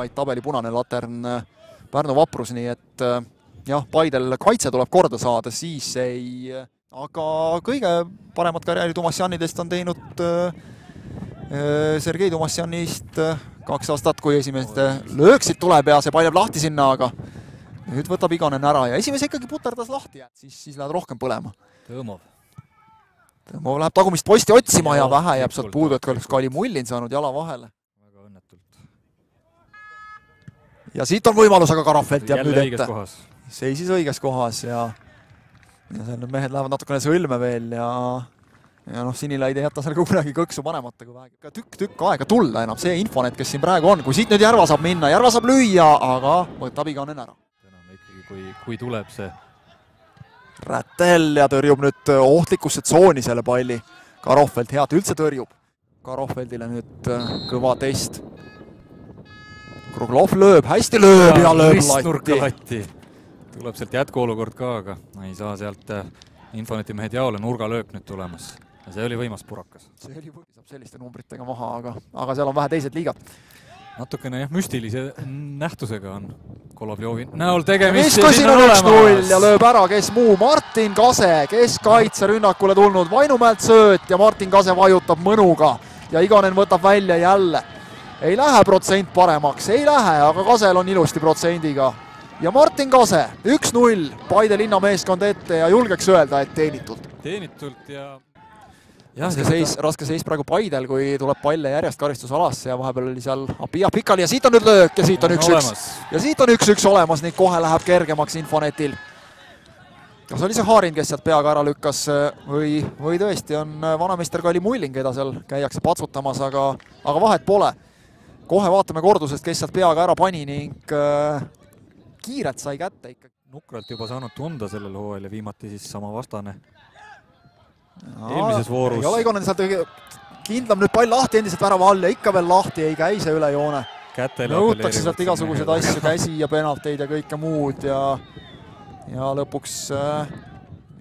vaid tabeli punane latern Pärnu Vaprus, nii et jah, Paidel kaitse tuleb korda saada, siis ei, aga kõige paremat karjääri Tomasjanidest on teinud Sergei Tomasjanist kaks aastat, kui esimesed lööksid tule pea, see pall jääb lahti sinna, aga nüüd võtab Igonen ära ja esimese ikkagi puterdas lahti, siis, siis lähevad rohkem põlema. Tõõmov. Tõõmov läheb tagumist posti otsima ja, ja vähe jääb sealt puudu, et oleks ka oli Mullin saanud jala vahele. Ja siit on võimalus, aga Karafelt jääb nüüd ette. seisis õiges kohas ja ja seal need mehed lähevad natukene sõlme veel ja ja noh, Sinilaid ei jäta seal ka kunagi kõksu panemata, kui vähegi tükk-tükk aega tulla enam, see infonet, kes siin praegu on, kui siit nüüd Järva saab minna, Järva saab lüüa, aga võtab Igonen ära enam ikkagi, kui, kui tuleb see. Rätel ja tõrjub nüüd ohtlikusse tsooni selle palli. Karohveld head üldse tõrjub. Karohveldile nüüd kõva test. Kruglov lööb, hästi lööb ja, ja lööb latti. latti. tuleb sealt jätkuolukord ka, aga ei saa sealt äh, Infoneti mehed jaole, nurgalöök nüüd tulemas. ja see oli võimas purakas. see oli, saab selliste numbritega maha, aga, aga seal on vähe teised liigad natukene jah, müstilise nähtusega on Golovjovi näol tegemist. viskasin on üks-null ja lööb ära, kes muu, Martin Kase, keskkaitserünnakule tulnud Vainumäelt sööt ja Martin Kase vajutab mõnuga ja Igonen võtab välja jälle. Ei lähe protsent paremaks, ei lähe, aga Kasel on ilusti protsendiga. ja Martin Kase, üks-null, Paide linnameeskond ette ja julgeks öelda, et teenitult. teenitult ja raske seis, raske seis praegu Paidel, kui tuleb palle järjest karistusalasse ja vahepeal oli seal Apia pikali ja siit on nüüd löök ja siit on üks-üks. ja siit on üks-üks olemas, nii kohe läheb kergemaks Infonetil. kas oli see Haarin, kes sealt peaga ära lükkas või, või tõesti on vanameister Kalli Mulling, keda seal käiakse patsutamas, aga, aga vahet pole. Kohe vaatame kordusest, kes sealt peaga ära pani ning äh, kiirelt sai kätte ikkagi. nukralt juba saanud tunda sellel hooajal ja viimati siis sama vastane eelmises voorus. ei ole Igonen sealt kindlam nüüd pall lahti endiselt värava all ja ikka veel lahti, ei käi see üle joone. nõutakse sealt igasuguseid asju, käsi ja penalteid ja kõike muud ja ja lõpuks äh,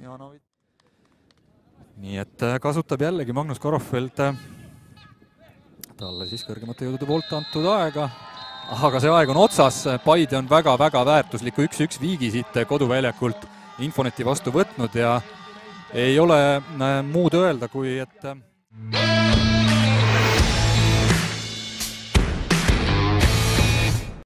Janovit. nii et äh, kasutab jällegi Magnus Korofeld talle siis kõrgemate jõudude poolt antud aega, aga see aeg on otsas, Paide on väga-väga väärtusliku üks-üks viigi siit koduväljakult Infoneti vastu võtnud ja ei ole äh, muud öelda, kui et äh,